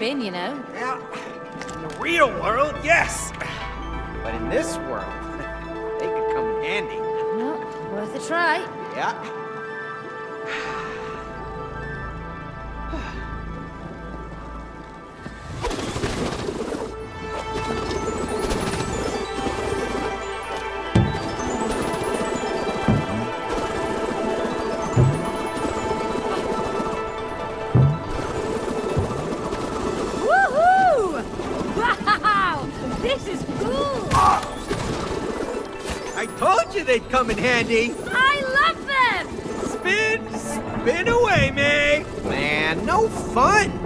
Spin, you know. Yeah, in the real world, yes. They'd come in handy. I love them! Spin, spin away, May. Man, no fun.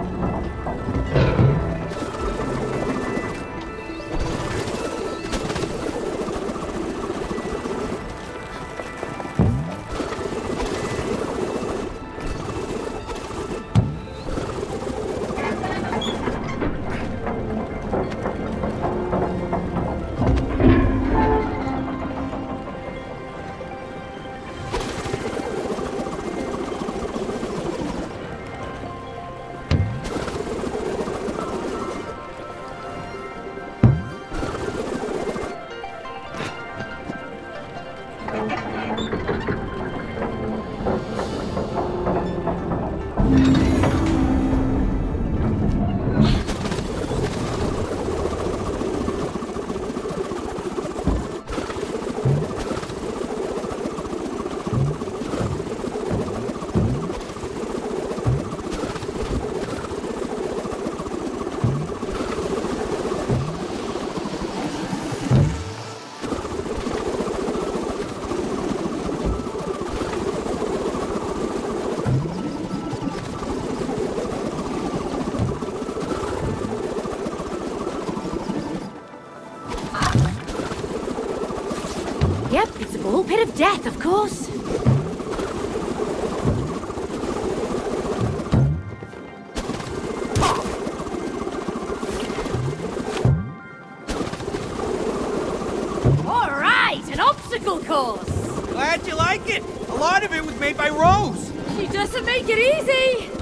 Yep, it's a ball pit of death, of course. All right, an obstacle course. Glad you like it. A lot of it was made by Rose. She doesn't make it easy.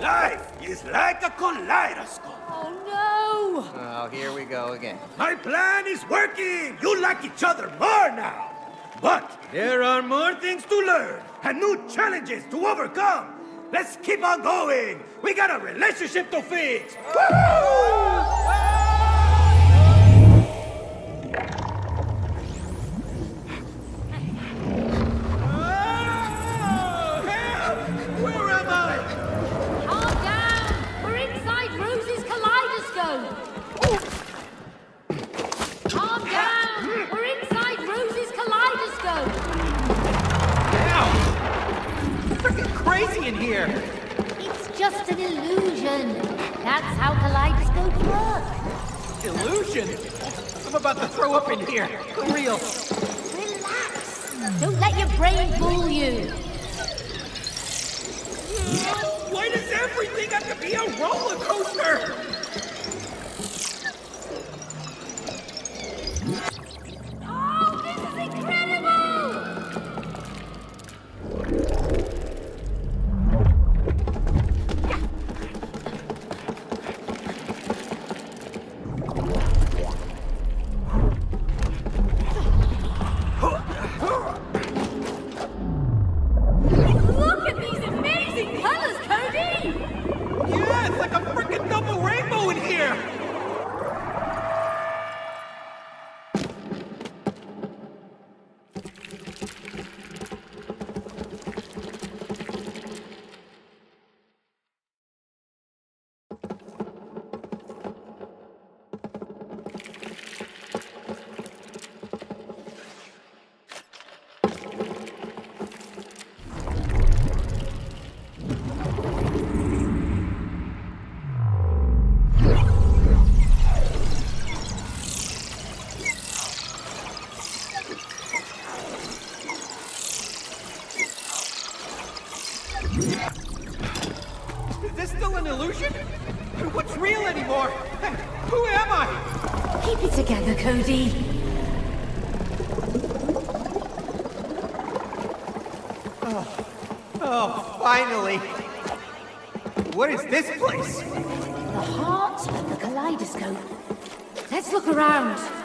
Life is like a kaleidoscope. Oh no! Oh, here we go again. My plan is working. You like each other more now. But there are more things to learn and new challenges to overcome. Let's keep on going. We got a relationship to fix. Woo! Illusion? I'm about to throw up in here. For real. Relax. Don't let your brain fool you. Why does everything have to be a roller coaster? Cody. Oh, oh, finally. What is this place? The heart of the kaleidoscope. Let's look around.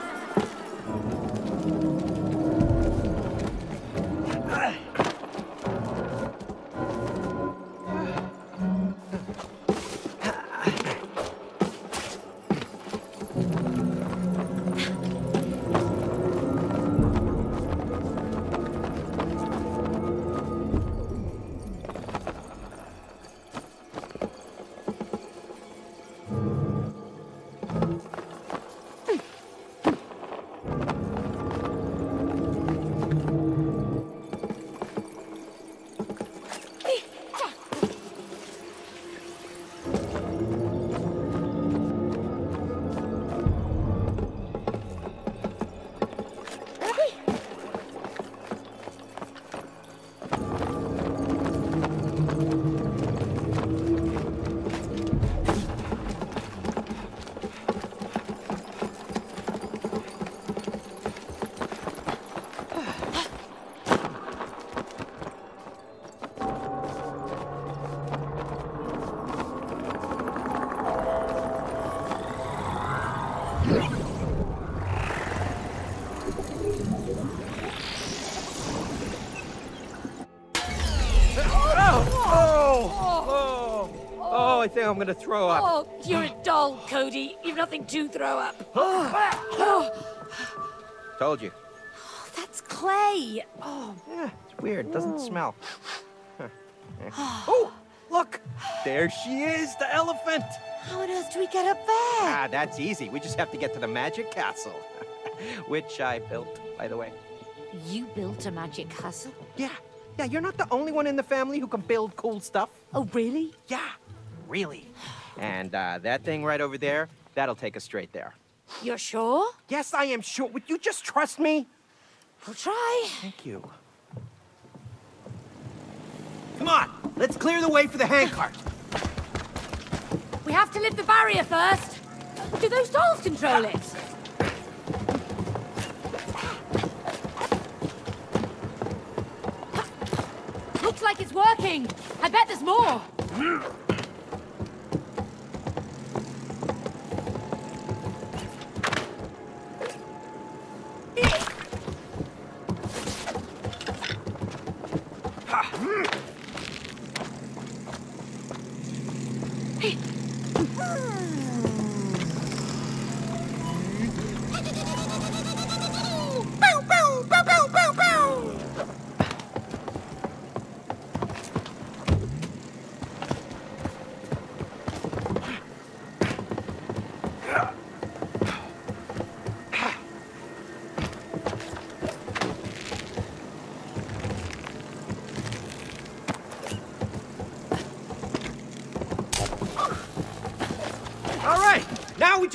I'm gonna throw up. Oh, you're a doll, Cody. You've nothing to throw up. Told you. That's clay. Oh, Yeah, it's weird. It doesn't smell. Yeah. Oh, look! There she is, the elephant! how on earth do we get up there? Ah, that's easy. We just have to get to the magic castle. Which I built, by the way. You built a magic castle? Yeah, yeah, you're not the only one in the family who can build cool stuff. Oh, really? Yeah, really. And uh, that thing right over there, that'll take us straight there. You're sure? Yes, I am sure. Would you just trust me? I'll try. Thank you. Come on, let's clear the way for the handcart. We have to lift the barrier first. Do those dolls control it? Looks like it's working. I bet there's more.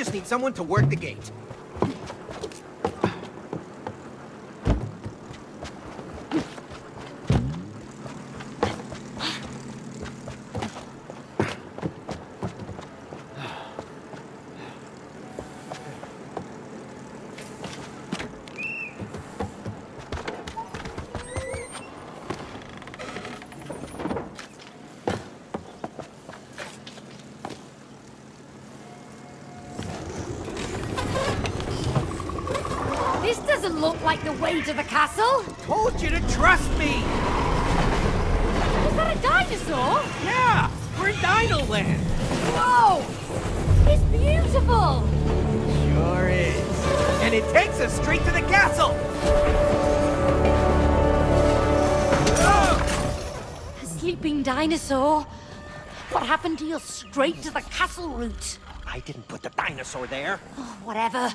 Just need someone to work the gate. This doesn't look like the way to the castle. Told you to trust me! Is that a dinosaur? Yeah! We're in Dino Land! Whoa! It's beautiful! Sure is. And it takes us straight to the castle! A sleeping dinosaur. What happened to your straight to the castle route? I didn't put the dinosaur there. Oh, whatever.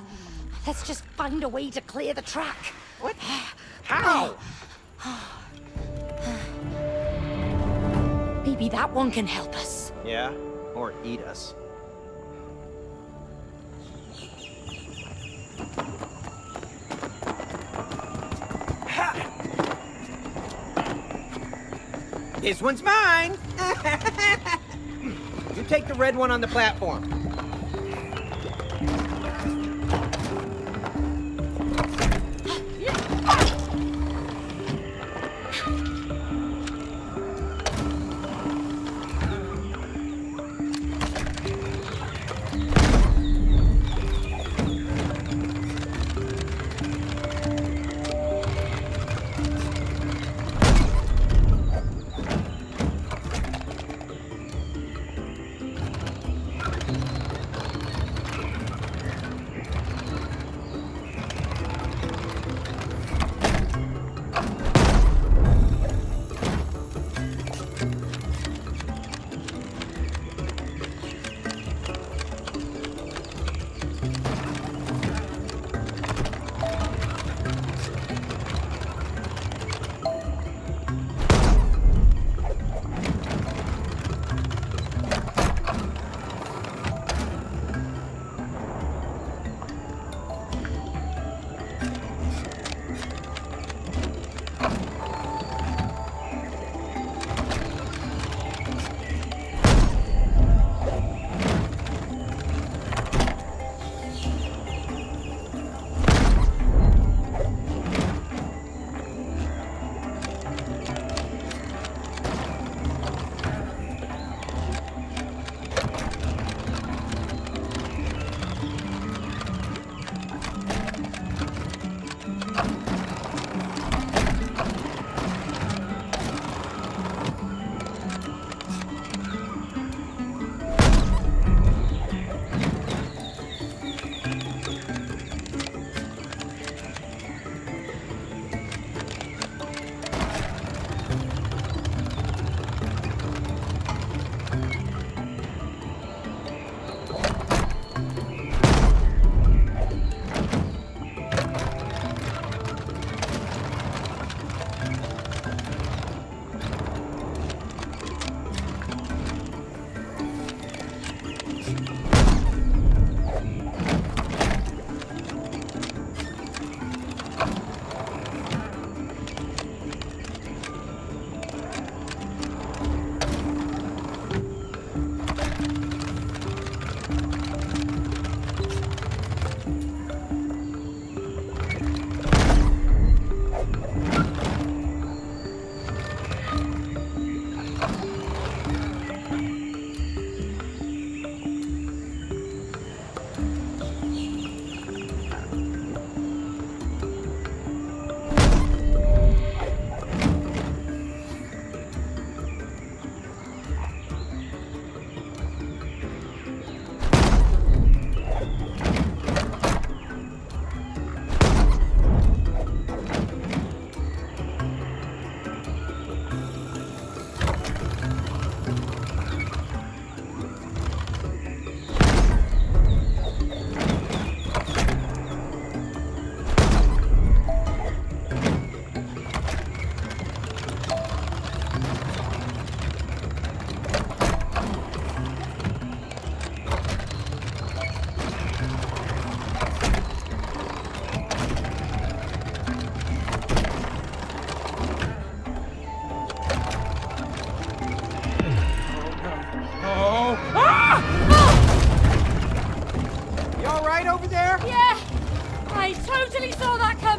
Let's just find a way to clear the track. What? How? Maybe that one can help us. Yeah, or eat us. This one's mine! you take the red one on the platform.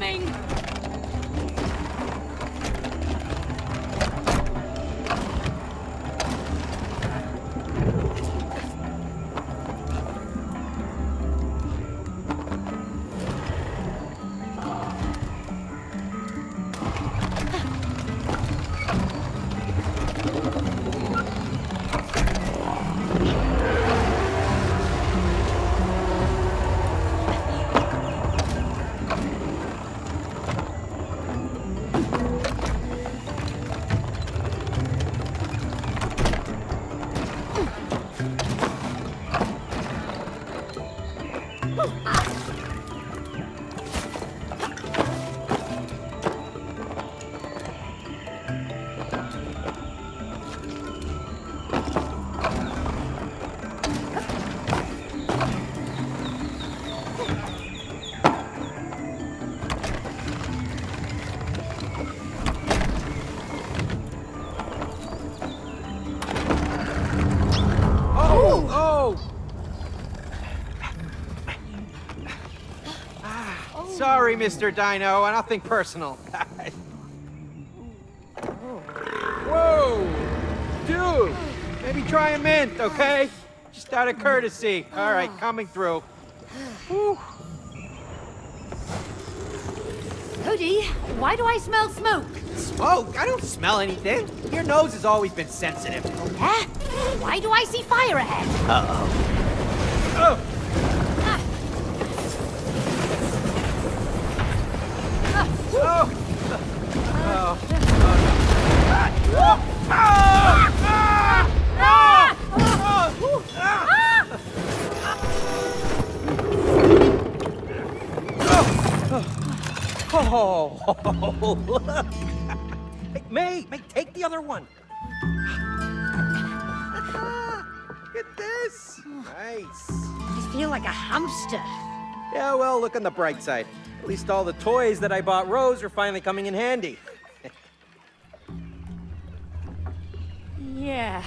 Coming! Oh! Sorry, Mr. Dino. Nothing personal. Whoa! Dude! Maybe try a mint, okay? Just out of courtesy. All right, coming through. Whew. Cody, why do I smell smoke? Smoke? I don't smell anything. Your nose has always been sensitive. Yeah? Why do I see fire ahead? Oh! Ah, Oh! Oh! Ah! Ah! ah, Oh! Look! Hey, May, May, take the other one. Look at this. Nice. I feel like a hamster. Yeah, well, look on the bright side. At least all the toys that I bought Rose are finally coming in handy. Yeah,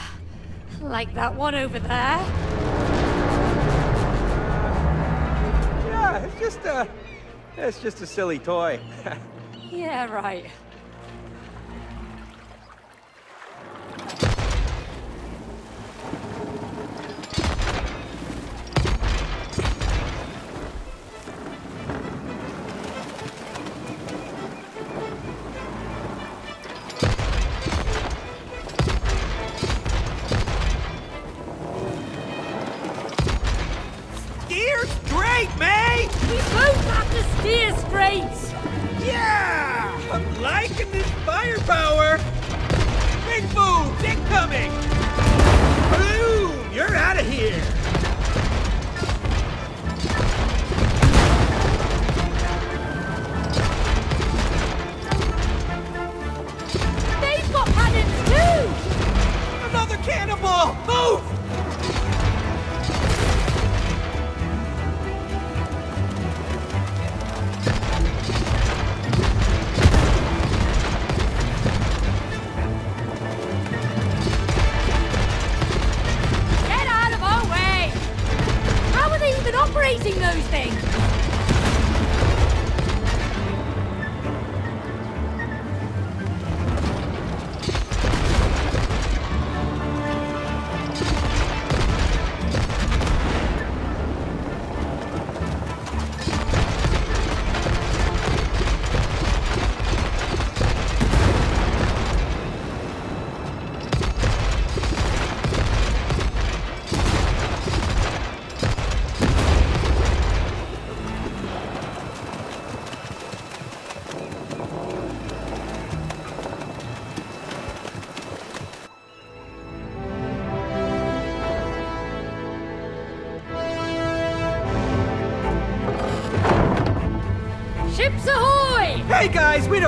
like that one over there. Yeah, it's just a, it's just a silly toy. Yeah, right.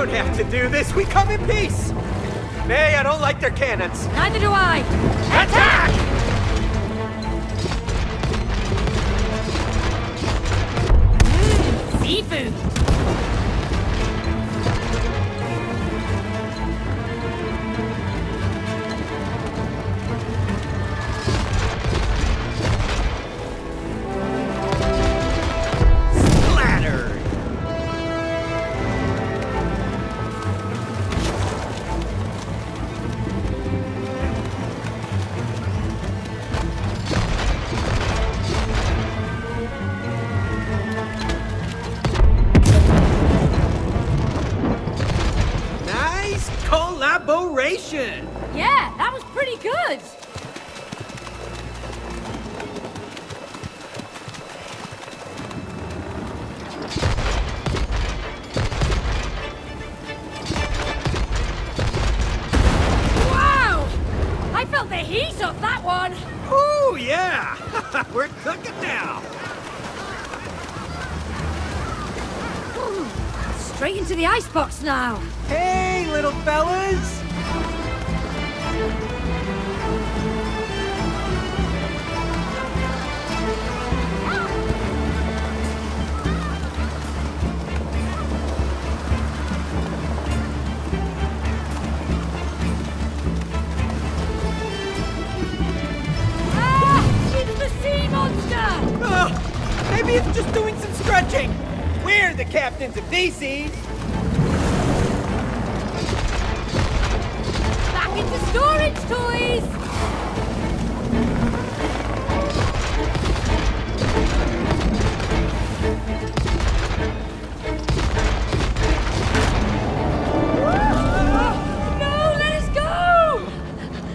Don't have to do this. We come in peace. May, I don't like their cannons. Neither do I. Attack! Mmm, seafood. Straight into the icebox now. Hey, little fellas! Ah! It's the sea monster! Maybe it's just doing some stretching. We're the captains of these seas. Back into storage toys! No, let us go!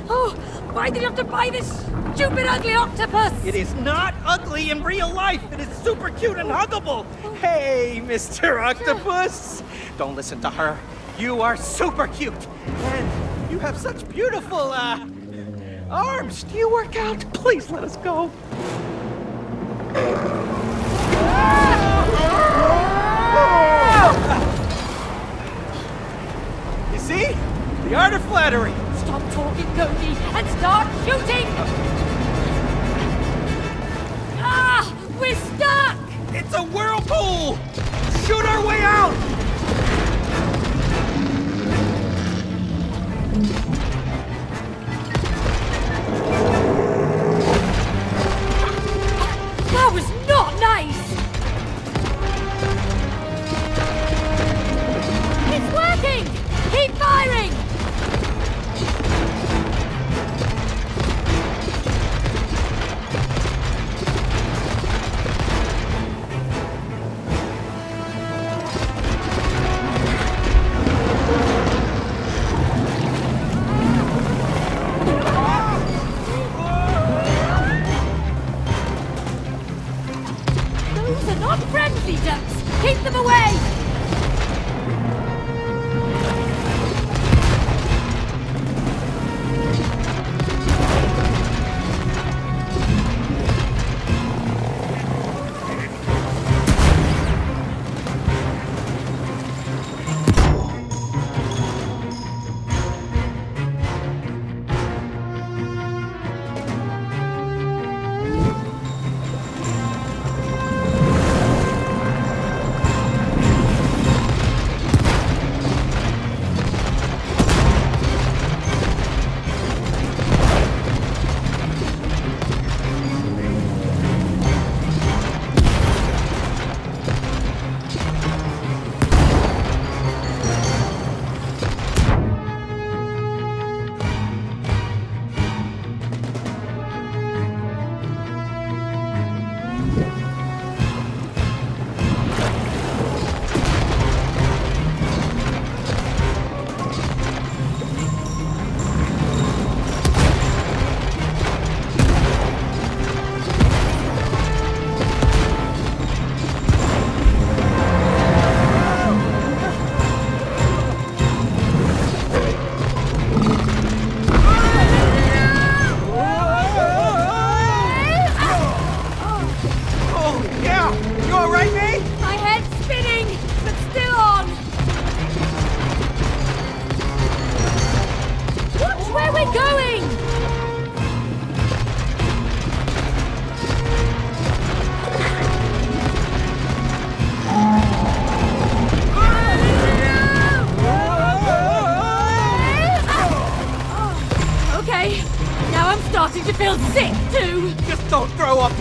Oh, why did you have to buy this stupid ugly octopus? It is not ugly in real life. It is super cute and huggable. Hey, Mr. Octopus. Don't listen to her. You are super cute. And you have such beautiful, uh, arms. Do you work out? Please let us go. You see? The art of flattery. Stop talking, Cody, and start shooting! We're stuck! It's a whirlpool! Shoot our way out!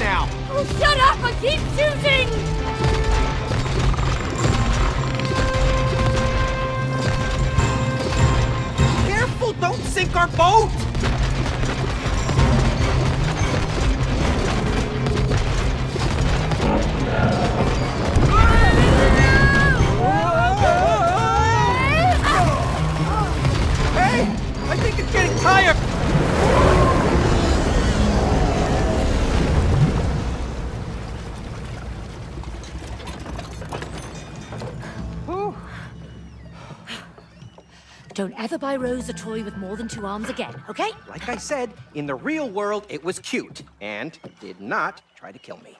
Now. Oh, shut up and keep shooting! Careful, don't sink our boat! Don't ever buy Rose a toy with more than two arms again, okay? Like I said, in the real world, it was cute and did not try to kill me.